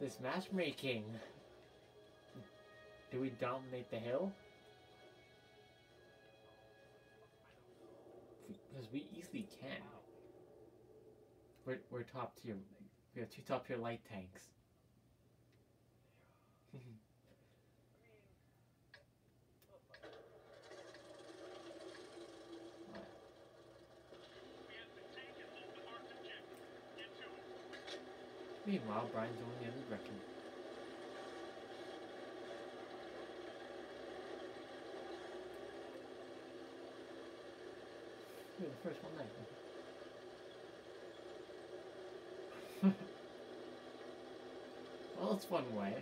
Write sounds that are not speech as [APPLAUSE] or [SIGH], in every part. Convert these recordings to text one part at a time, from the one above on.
This matchmaking. Do we dominate the hill? Because we easily can. We're, we're top tier. We have two top tier light tanks. [LAUGHS] Meanwhile, Brian's on the other direction. You're the first one there. [LAUGHS] well, it's one way.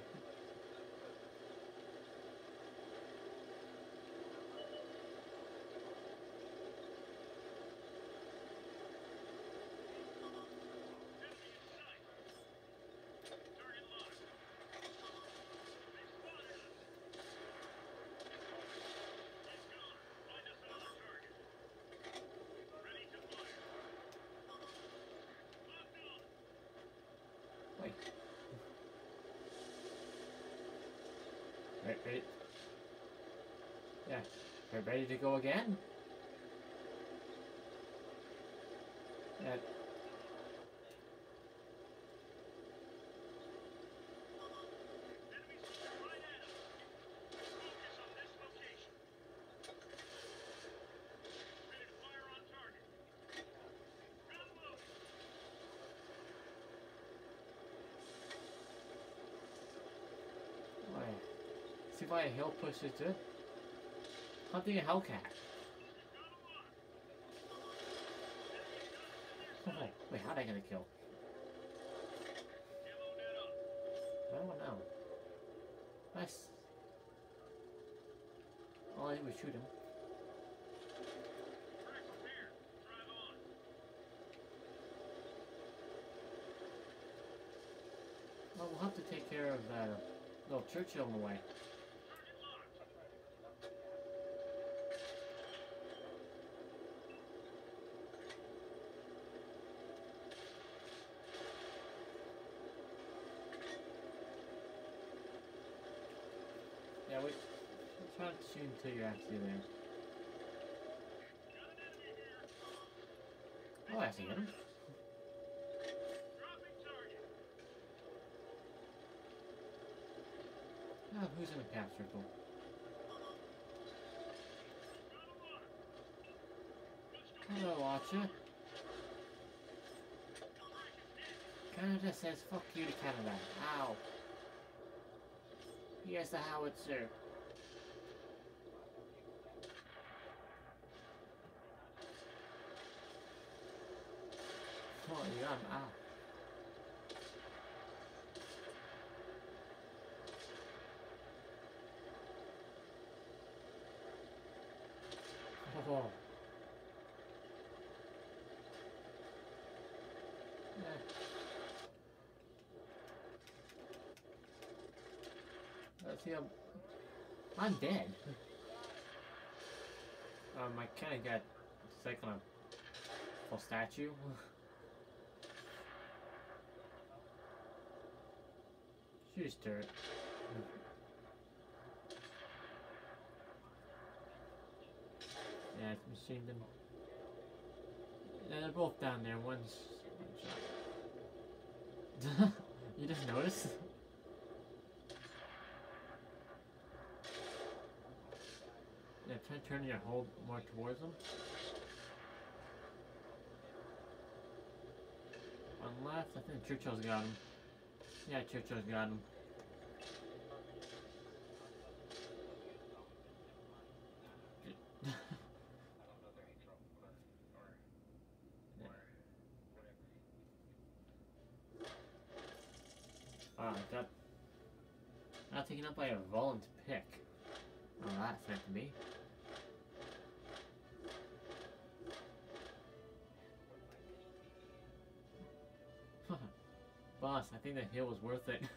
Wait. Right, ready? Yeah. We're ready to go again? Yeah. See why a hill push is good? Hunting a Hellcat. Oh, wait, how'd I get a kill? I don't know. Nice. All I did was shoot him. Well, we'll have to take care of that uh, little Churchill in the way. We'll try to shoot until you're actually there. Oh, I see him. Oh, who's in the cap circle? Hello, Archer. Canada says fuck you to Canada. Ow. Here's the howitzer. Oh, yeah, out. Oh. Yeah. Let's see. I'm, I'm dead. um, I kind of got stuck on a full statue. Shoot his turret. Yeah, it's machine them. Yeah, they're both down there. One's one [LAUGHS] shot. you just noticed? Try to turn your hull more towards them. On left, I think Churchill's got him. Yeah, Churchill's got him. Got [LAUGHS] taken up by a Volant pick. Well, that's meant to be. I think the hill was worth it. [LAUGHS]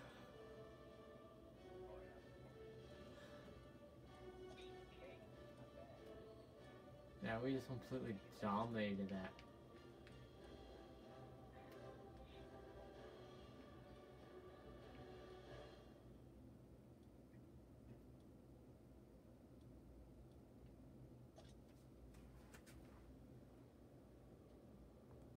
yeah, we just completely dominated that.